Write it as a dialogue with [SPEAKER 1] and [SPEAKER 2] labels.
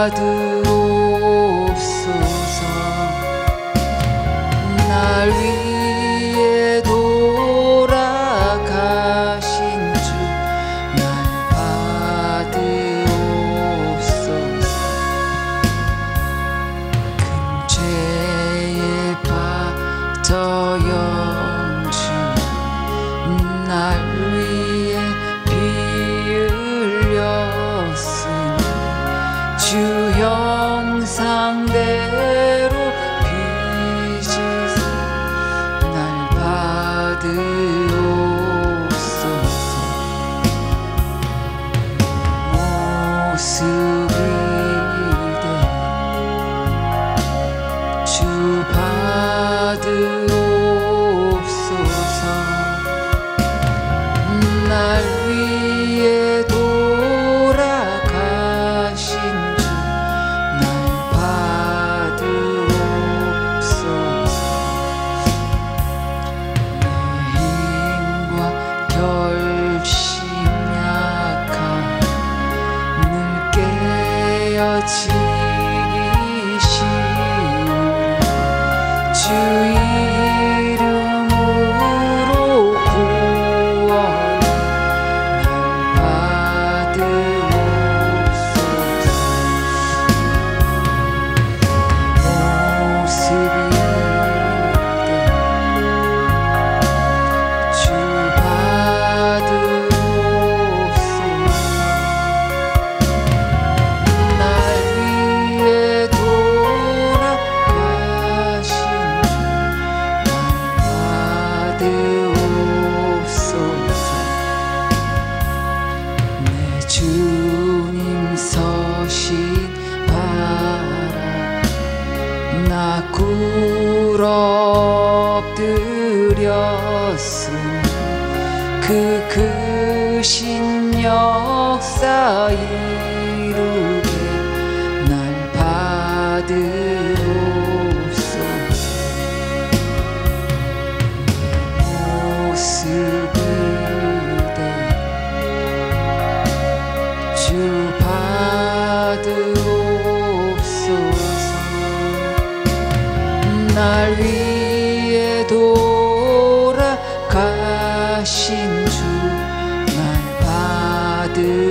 [SPEAKER 1] 받으옵소서 날 위에 돌아가신 주 날 받으옵소서. 금 죄에 빠져 영주 날 위에 一起。 부럽드렸음. 그 크신 역사에 날 위해 돌아가신 주 날 받으